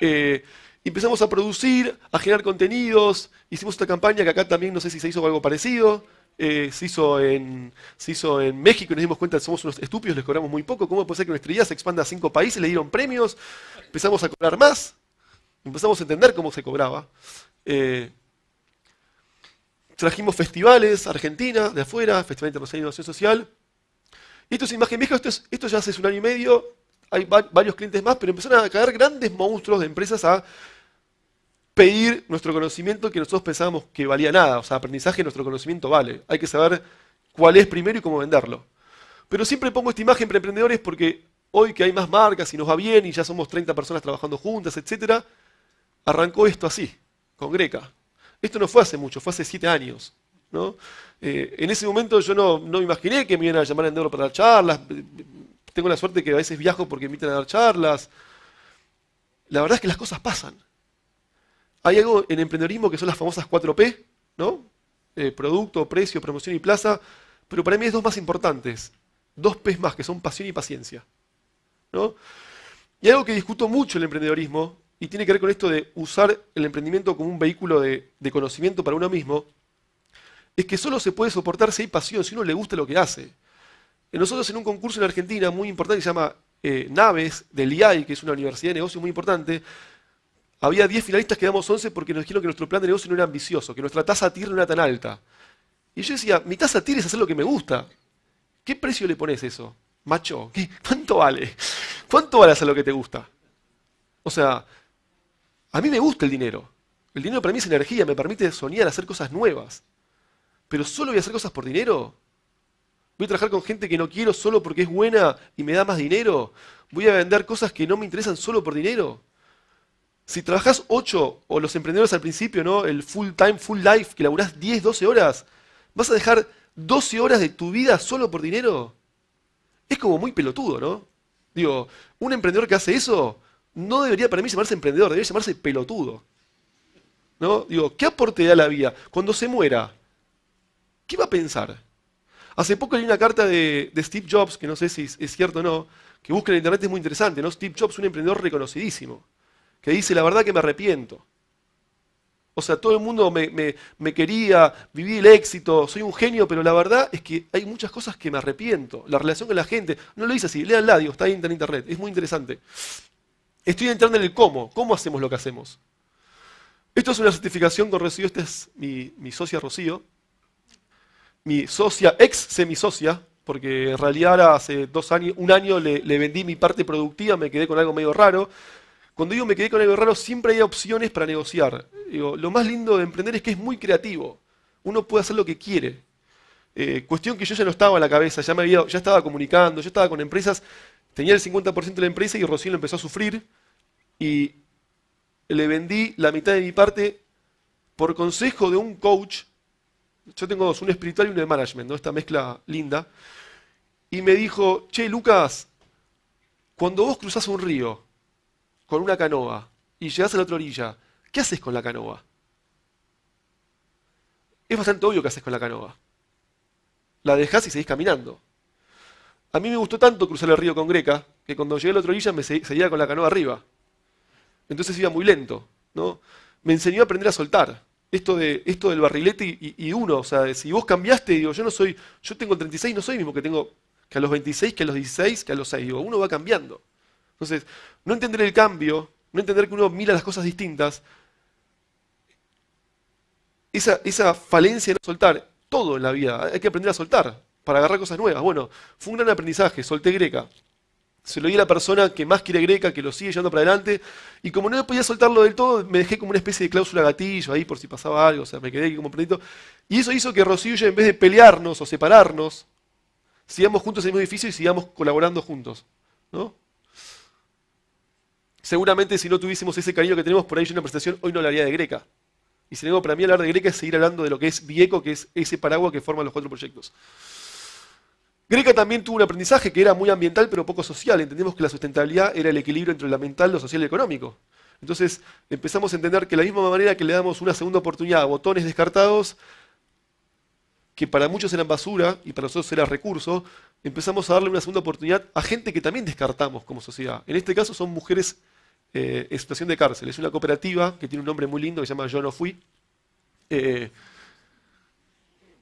Eh, empezamos a producir, a generar contenidos, hicimos esta campaña que acá también no sé si se hizo algo parecido, eh, se, hizo en, México y nos dimos cuenta que somos unos estúpidos, les cobramos muy poco. ¿Cómo puede ser que nuestra idea se expanda a cinco países? Le dieron premios, empezamos a cobrar más, empezamos a entender cómo se cobraba. Eh, trajimos festivales, Argentina, de afuera, Festival Internacional de Innovación Social. Y esto es imagen vieja, esto, esto ya hace un año y medio, hay varios clientes más, pero empezaron a caer grandes monstruos de empresas a pedir nuestro conocimiento que nosotros pensábamos que valía nada. O sea, aprendizaje, nuestro conocimiento vale. Hay que saber cuál es primero y cómo venderlo. Pero siempre pongo esta imagen para emprendedores porque hoy que hay más marcas y nos va bien y ya somos 30 personas trabajando juntas, etc., arrancó esto así, con Greca. Esto no fue hace mucho, fue hace 7 años. ¿no? Eh, en ese momento yo no, no, me imaginé que me iban a llamar a Endeavor para dar charlas. Tengo la suerte que a veces viajo porque me invitan a dar charlas. La verdad es que las cosas pasan. Hay algo en emprendedorismo que son las famosas 4P, ¿no? Eh, producto, precio, promoción y plaza, pero para mí hay dos más importantes, dos P más, que son pasión y paciencia. ¿no? Y algo que discuto mucho el emprendedorismo, y tiene que ver con esto de usar el emprendimiento como un vehículo de, conocimiento para uno mismo, es que solo se puede soportar si hay pasión, si uno le gusta lo que hace. Nosotros en un concurso en Argentina muy importante que se llama eh, Naves, del IAI, que es una universidad de negocio muy importante, había 10 finalistas, quedamos 11 porque nos dijeron que nuestro plan de negocio no era ambicioso, que nuestra tasa TIR no era tan alta. Y yo decía, mi tasa TIR es hacer lo que me gusta. ¿Qué precio le pones eso? Macho, ¿cuánto vale? ¿Cuánto vale hacer lo que te gusta? O sea, a mí me gusta el dinero. El dinero para mí es energía, me permite soñar, hacer cosas nuevas. Pero solo voy a hacer cosas por dinero. Voy a trabajar con gente que no quiero solo porque es buena y me da más dinero. Voy a vender cosas que no me interesan solo por dinero. Si trabajas 8, o los emprendedores al principio, ¿no? El full time, full life, que laburás 10, 12 horas, ¿vas a dejar 12 horas de tu vida solo por dinero? Es como muy pelotudo, ¿no? Digo, un emprendedor que hace eso no debería para mí llamarse emprendedor, debería llamarse pelotudo. ¿No? Digo, ¿qué aporte da la vida? Cuando se muera, ¿qué va a pensar? Hace poco leí una carta de, de Steve Jobs, que no sé si es, es cierto o no, que busca en internet es muy interesante, ¿no? Steve Jobs, un emprendedor reconocidísimo, que dice, la verdad que me arrepiento. O sea, todo el mundo me, me- quería, viví el éxito, soy un genio, pero la verdad es que hay muchas cosas que me arrepiento. La relación con la gente, no lo dice así, léanla, digo, está ahí en internet, es muy interesante. Estoy entrando en el cómo, cómo hacemos lo que hacemos. Esto es una certificación con Rocío, esta es mi, mi socia Rocío, mi socia, ex semisocia, porque en realidad ahora hace dos años, un año le, le vendí mi parte productiva, me quedé con algo medio raro. Cuando digo me quedé con algo raro, siempre hay opciones para negociar. Digo, lo más lindo de emprender es que es muy creativo. Uno puede hacer lo que quiere. Eh, cuestión que yo ya no estaba en la cabeza, ya, me había, ya estaba comunicando, yo estaba con empresas, tenía el 50% de la empresa y Rocío lo empezó a sufrir y le vendí la mitad de mi parte por consejo de un coach. Yo tengo dos, uno espiritual y uno de management, ¿no? esta mezcla linda. Y me dijo, che, Lucas, cuando vos cruzás un río con una canoa y llegás a la otra orilla, ¿qué haces con la canoa? Es bastante obvio qué haces con la canoa. La dejás y seguís caminando. A mí me gustó tanto cruzar el río con Greca que cuando llegué a la otra orilla me se- seguía con la canoa arriba. Entonces iba muy lento, ¿no? Me enseñó a aprender a soltar. Esto, de, esto del barrilete y uno, o sea, si vos cambiaste, digo, yo no soy, yo tengo 36, no soy el mismo que tengo que a los 26, que a los 16, que a los 6, digo, uno va cambiando. Entonces, no entender el cambio, no entender que uno mira las cosas distintas, esa, esa falencia de no soltar, todo en la vida, hay que aprender a soltar para agarrar cosas nuevas. Bueno, fue un gran aprendizaje, solté Greca. Se lo di a la persona que más quiere Greca, que lo sigue llevando para adelante. Y como no podía soltarlo del todo, me dejé como una especie de cláusula gatillo ahí por si pasaba algo. O sea, me quedé aquí como proyecto. Y eso hizo que Rocío y yo, en vez de pelearnos o separarnos, sigamos juntos en el mismo edificio y sigamos colaborando juntos. ¿no? Seguramente si no tuviésemos ese cariño que tenemos por ahí en una presentación, hoy no hablaría de Greca. Y sin embargo, para mí hablar de Greca es seguir hablando de lo que es Vieco, que es ese paraguas que forman los cuatro proyectos. Greca también tuvo un aprendizaje que era muy ambiental pero poco social. Entendemos que la sustentabilidad era el equilibrio entre lo ambiental, lo social y lo económico. Entonces empezamos a entender que de la misma manera que le damos una segunda oportunidad a botones descartados, que para muchos eran basura y para nosotros era recurso, empezamos a darle una segunda oportunidad a gente que también descartamos como sociedad. En este caso son mujeres eh, de cárcel. Es una cooperativa que tiene un nombre muy lindo que se llama Yo No Fui. Eh,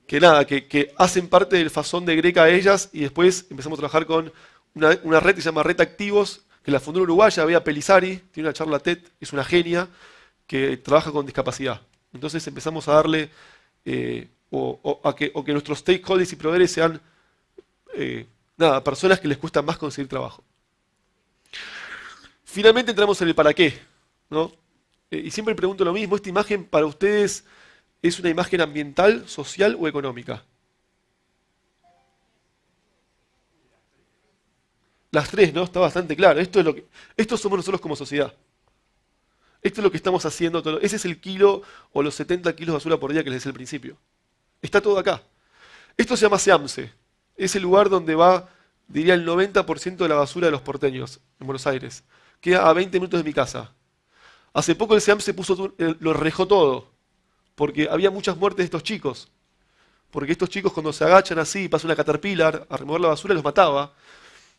que nada, que, hacen parte del fasón de Greca ellas y después empezamos a trabajar con una, red que se llama Red Activos, que la fundó uruguaya, Bea Pelizari, tiene una charla TED, es una genia que trabaja con discapacidad. Entonces empezamos a darle, eh, o que nuestros stakeholders y proveedores sean, eh, nada, personas que les cuesta más conseguir trabajo. Finalmente entramos en el para qué, ¿no? Eh, y siempre pregunto lo mismo, ¿esta imagen para ustedes es una imagen ambiental, social o económica? Las tres, ¿no? Está bastante claro. Esto es lo que, esto somos nosotros como sociedad. Esto es lo que estamos haciendo. todo- ese es el kilo o los 70 kilos de basura por día que les decía al principio. Está todo acá. Esto se llama SEAMSE. Es el lugar donde va, diría, el 90% de la basura de los porteños en Buenos Aires. Queda a 20 minutos de mi casa. Hace poco el SEAMSE puso, tu- eh, lo rejó todo. Porque había muchas muertes de estos chicos. Porque estos chicos cuando se agachan así, pasa una caterpillar a remover la basura, los mataba.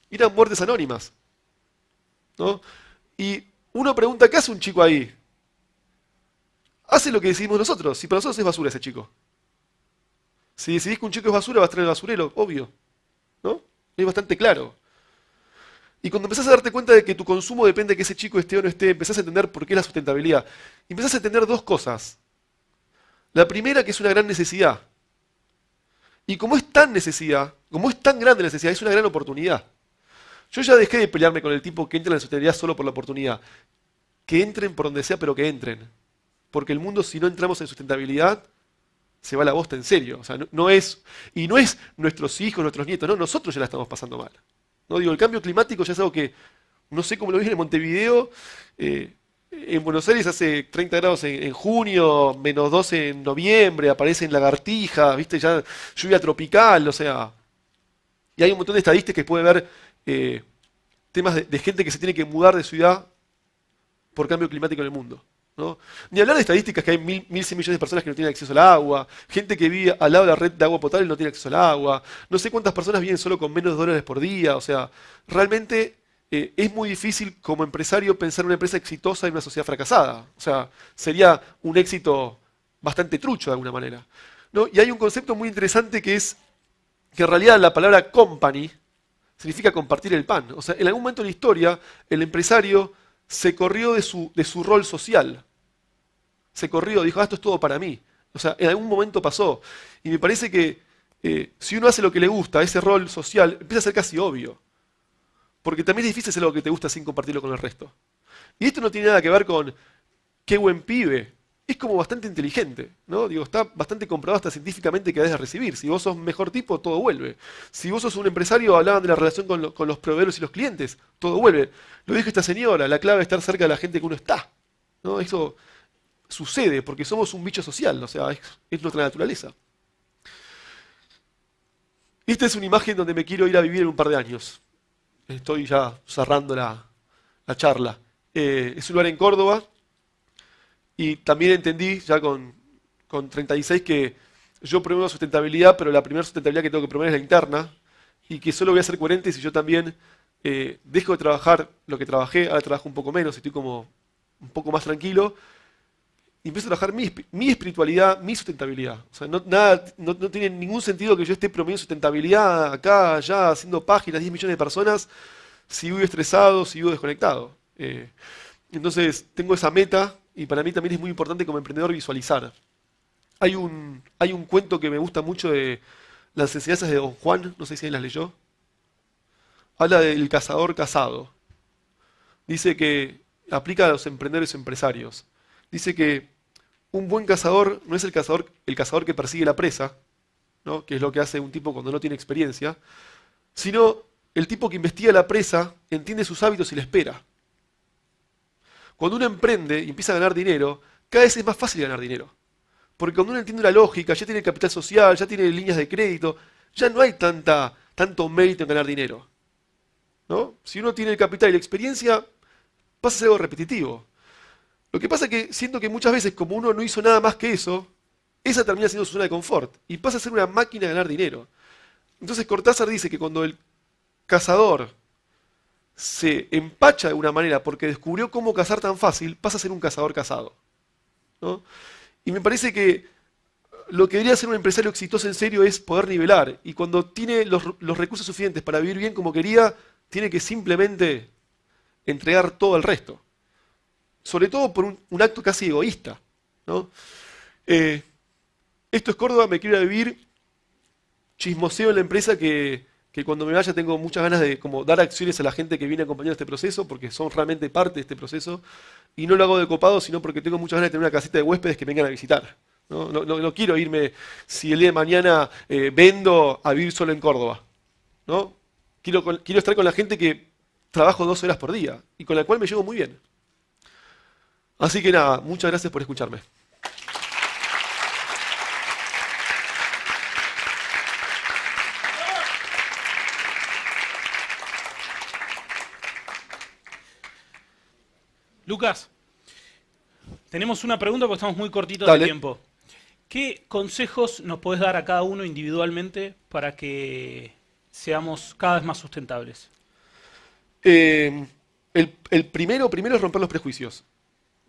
Y eran muertes anónimas. ¿no? Y uno pregunta, ¿qué hace un chico ahí? Hace lo que decidimos nosotros. Si para nosotros es basura ese chico. Si decidís que un chico es basura, va a estar en el basurero, obvio. ¿No? Es bastante claro. Y cuando empezás a darte cuenta de que tu consumo depende de que ese chico esté o no esté, empezás a entender por qué la sustentabilidad. Y empezás a entender dos cosas. La primera, que es una gran necesidad. Y como es tan necesidad, como es tan grande la necesidad, es una gran oportunidad. Yo ya dejé de pelearme con el tipo que entra en la sustentabilidad solo por la oportunidad. Que entren por donde sea, pero que entren. Porque el mundo, si no entramos en sustentabilidad, se va a la bosta en serio. O sea, no, no es, y no es nuestros hijos, nuestros nietos, no, nosotros ya la estamos pasando mal. No digo, el cambio climático ya es algo que, no sé cómo lo dije en Montevideo, eh, en Buenos Aires hace 30 grados en, en junio, menos 12 en noviembre, aparecen lagartijas, viste, ya lluvia tropical, o sea, y hay un montón de estadísticas que puede ver eh, temas de, de gente que se tiene que mudar de ciudad por cambio climático en el mundo. Ni hablar de estadísticas que hay mil, mil cien millones de personas que no tienen acceso al agua, gente que vive al lado de la red de agua potable y no tiene acceso al agua, no sé cuántas personas viven solo con menos dólares por día, o sea, realmente eh, es muy difícil como empresario pensar en una empresa exitosa en una sociedad fracasada. O sea, sería un éxito bastante trucho de alguna manera. Y hay un concepto muy interesante que es que en realidad la palabra company significa compartir el pan. O sea, en algún momento en la historia, el empresario se corrió de su rol social. Se corrió, dijo, ah, esto es todo para mí. O sea, en algún momento pasó. Y me parece que eh, si uno hace lo que le gusta, ese rol social, empieza a ser casi obvio. Porque también es difícil hacer lo que te gusta sin compartirlo con el resto. Y esto no tiene nada que ver con qué buen pibe. Es como bastante inteligente, ¿no? Digo, está bastante comprobado hasta científicamente que debes de recibir. Si vos sos mejor tipo, todo vuelve. Si vos sos un empresario, hablaban de la relación con, los proveedores y los clientes, todo vuelve. Lo dijo esta señora, la clave es estar cerca de la gente que uno está. ¿no? Eso sucede porque somos un bicho social, o sea, es nuestra naturaleza. Esta es una imagen donde me quiero ir a vivir en un par de años estoy ya cerrando la, charla. Eh, es un lugar en Córdoba y también entendí ya con, 36 que yo promuevo sustentabilidad, pero la primera sustentabilidad que tengo que promover es la interna y que solo voy a ser coherente si yo también eh, dejo de trabajar lo que trabajé, ahora trabajo un poco menos, estoy como un poco más tranquilo, y empiezo a trabajar mi, espiritualidad, mi sustentabilidad. O sea, no, tiene ningún sentido que yo esté promoviendo sustentabilidad acá, allá, haciendo páginas, 10 millones de personas, si vivo estresado, si vivo desconectado. Eh, entonces, tengo esa meta y para mí también es muy importante como emprendedor visualizar. Hay un, hay un cuento que me gusta mucho de las enseñanzas de Don Juan, no sé si alguien las leyó. Habla del cazador casado. Dice que aplica a los emprendedores empresarios. Dice que un buen cazador no es el cazador, el cazador que persigue la presa, ¿no? que es lo que hace un tipo cuando no tiene experiencia, sino el tipo que investiga la presa, entiende sus hábitos y la espera. Cuando uno emprende y empieza a ganar dinero, cada vez es más fácil ganar dinero. Porque cuando uno entiende la lógica, ya tiene capital social, ya tiene líneas de crédito, ya no hay tanta, tanto mérito en ganar dinero. ¿no? Si uno tiene el capital y la experiencia, pasa a ser algo repetitivo. Lo que pasa es que siento que muchas veces, como uno no hizo nada más que eso, esa termina siendo su zona de confort y pasa a ser una máquina de ganar dinero. Entonces Cortázar dice que cuando el cazador se empacha de una manera porque descubrió cómo cazar tan fácil, pasa a ser un cazador casado. Y me parece que lo que debería ser un empresario exitoso en serio es poder nivelar. Y cuando tiene los recursos suficientes para vivir bien como quería, tiene que simplemente entregar todo el resto sobre todo por un, acto casi egoísta. Eh, esto es Córdoba, me quiero vivir, chismoseo en la empresa que, cuando me vaya tengo muchas ganas de como, dar acciones a la gente que viene acompañando este proceso, porque son realmente parte de este proceso, y no lo hago de copado, sino porque tengo muchas ganas de tener una casita de huéspedes que vengan a visitar. No, quiero irme, si el día de mañana eh, vendo, a vivir solo en Córdoba. ¿no? Quiero, quiero estar con la gente que trabajo dos horas por día y con la cual me llevo muy bien. Así que nada, muchas gracias por escucharme. Lucas, tenemos una pregunta porque estamos muy cortitos de tiempo. ¿Qué consejos nos puedes dar a cada uno individualmente para que seamos cada vez más sustentables? Eh, el, primero, primero es romper los prejuicios.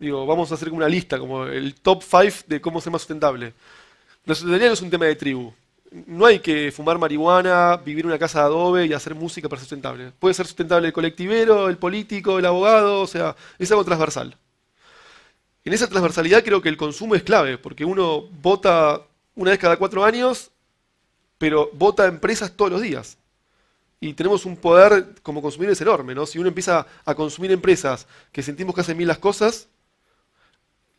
Digo, vamos a hacer una lista, como el top 5 de cómo ser más sustentable. La sustentabilidad no es un tema de tribu. No hay que fumar marihuana, vivir en una casa de adobe y hacer música para ser sustentable. Puede ser sustentable el colectivero, el político, el abogado, o sea, es algo transversal. En esa transversalidad creo que el consumo es clave, porque uno vota una vez cada cuatro años, pero vota empresas todos los días. Y tenemos un poder como consumidores enorme, ¿no? Si uno empieza a consumir empresas que sentimos que hacen bien las cosas,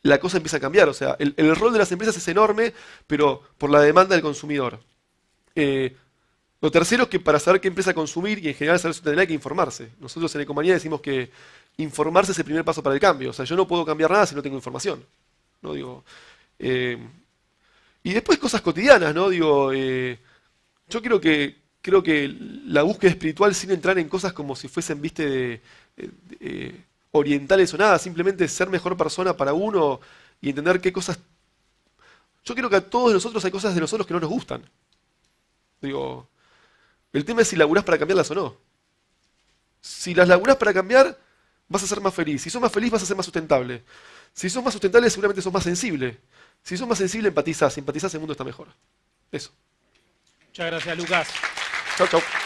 la cosa empieza a cambiar. O sea, el, rol de las empresas es enorme, pero por la demanda del consumidor. Eh, lo tercero es que para saber qué empresa consumir y en general saber su tendría hay que informarse. Nosotros en Ecomanía decimos que informarse es el primer paso para el cambio. O sea, yo no puedo cambiar nada si no tengo información. ¿no? Digo, eh, y después cosas cotidianas, ¿no? Digo, eh, yo creo que, creo que la búsqueda espiritual sin entrar en cosas como si fuesen, viste, de, orientales o nada, simplemente ser mejor persona para uno y entender qué cosas... Yo creo que a todos nosotros hay cosas de nosotros que no nos gustan. Digo, el tema es si laburás para cambiarlas o no. Si las laburás para cambiar, vas a ser más feliz. Si sos más feliz, vas a ser más sustentable. Si sos más sustentable, seguramente sos más sensible. Si sos más sensible, empatizás. Si empatizás, el mundo está mejor. Eso. Muchas gracias, Lucas. Chao, chao.